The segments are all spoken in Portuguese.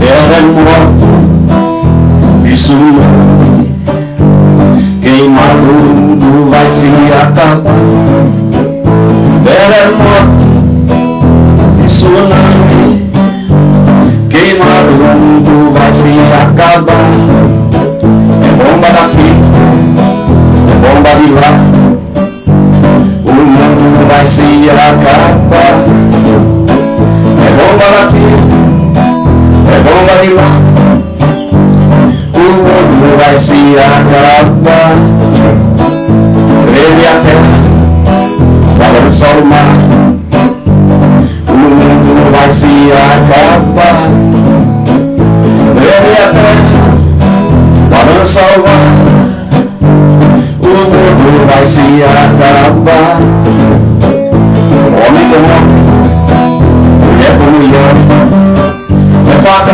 Terremoto, tsunami é. Queimado, tudo vai se acabar. Terremoto, tsunami é. Queimado, tudo vai se acabar. É bomba daqui, é bomba de lá. O mundo vai se acabar lá O mundo vai se acabar Treme a terra Balança o mar O mundo vai se acabar Treme a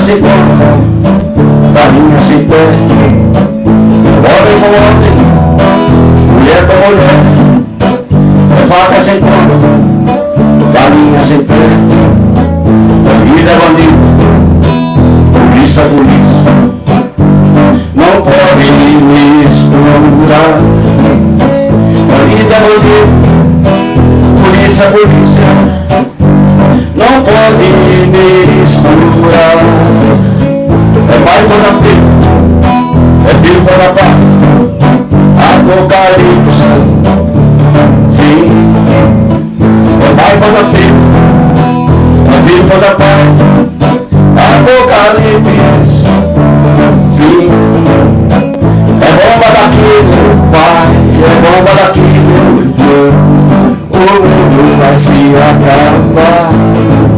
faca se corta, galinha se perde, homem com homem, mulher com mulher, é faca se corta, galinha se perde, bandido é bandido, polícia é polícia, não pode misturar, bandido é bandido, polícia é polícia, não pode misturar. É pai quando filho, é filho quando pai. Apocalipse, fim. É pai quando filho, é filho quando pai. Apocalipse, fim. É bomba daqui, meu pai, é bomba daqui, meu O mundo vai se acabar.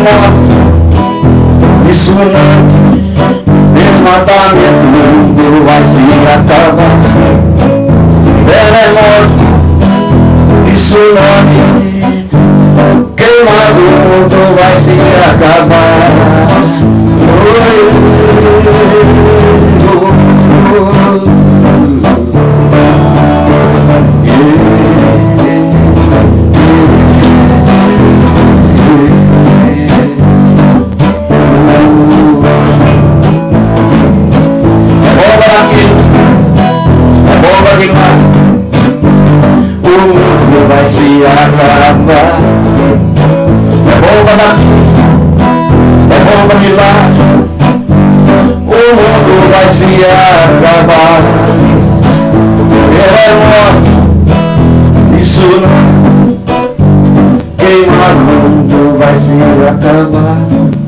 Terremoto, e tsunami, desmatamento, o mundo vai se acabar. Terremoto, e tsunami, queimado, o mundo vai se acabar. Se acabar É bomba daqui, é bomba de lá. O mundo vai se acabar. É morte, isso não. Queimar o mundo vai se acabar